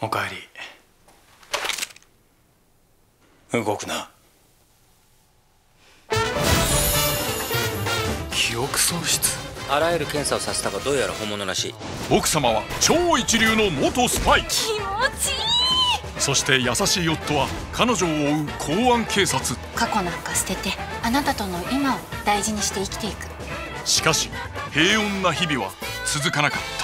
おかえり。動くな。記憶喪失。あらゆる検査をさせたがどうやら本物らしい。奥様は超一流の元スパイ。気持ちいい。そして優しい夫は彼女を追う公安警察。過去なんか捨ててあなたとの今を大事にして生きていく。しかし平穏な日々は続かなかった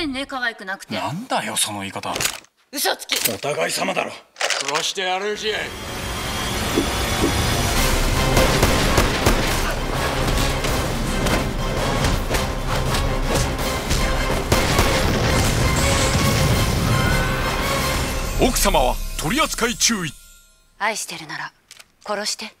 せんね可愛くなくて。なんだよその言い方。嘘つき。お互い様だろ。殺してやるし。奥様は取り扱い注意。愛してるなら殺して